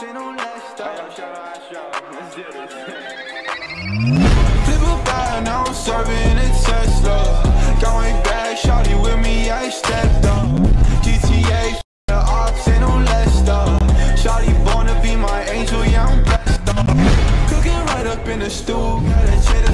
Flip a bag, now I'm serving a Tesla. Going back, shawty with me, I stepped up. GTA, f- the ops, ain't no Leicester. Shawty born to be my angel, yeah, I'm blessed up. Cooking right up in the stool, got a stew.